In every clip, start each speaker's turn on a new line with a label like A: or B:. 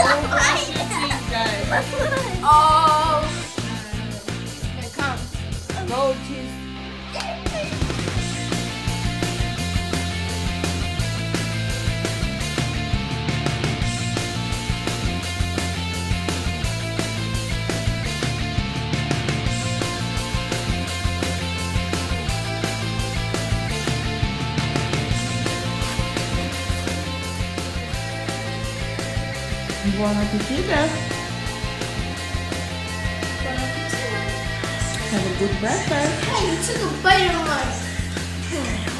A: oh, guys. Comes. Go Buon appetito. Have a good breakfast.
B: Hey, you took a bite of.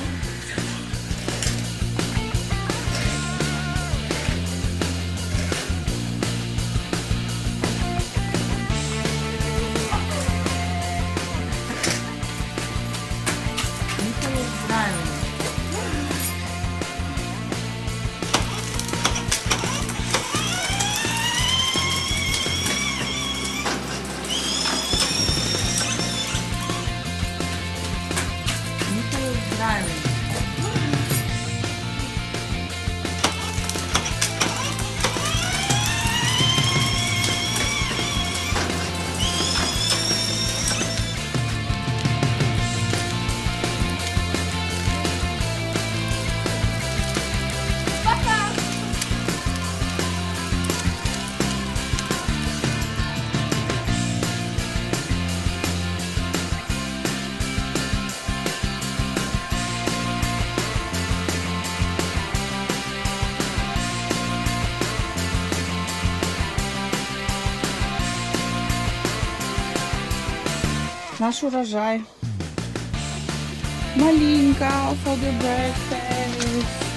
A: Наш урожай. Малинка for the breakfast.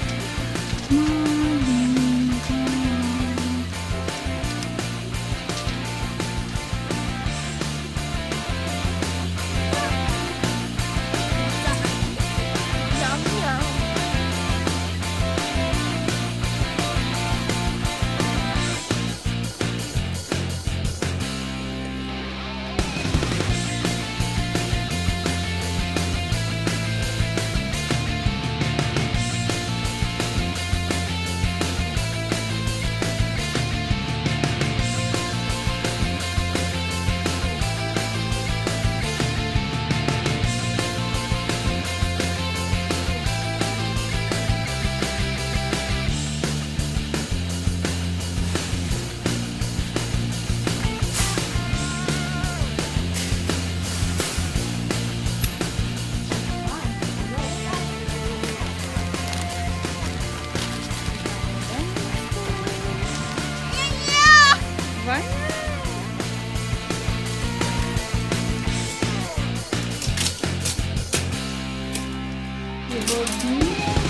B: You.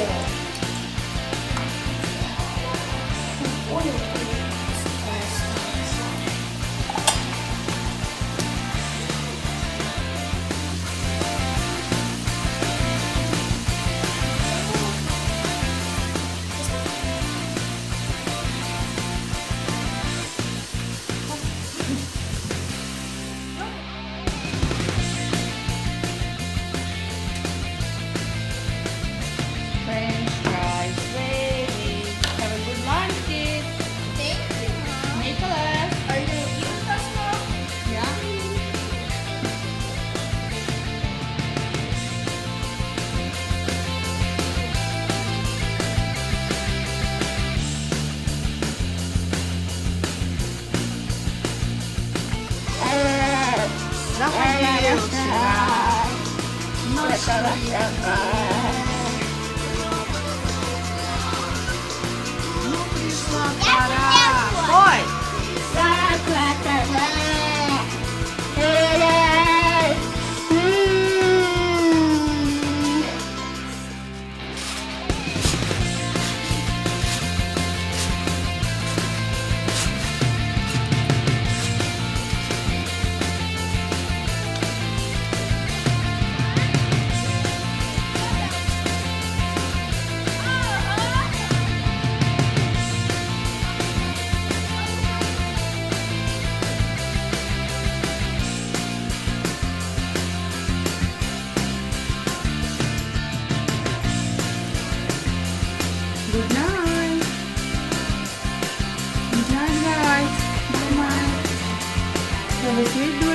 B: I いら
A: っ
B: し
A: ゃい。Dreams.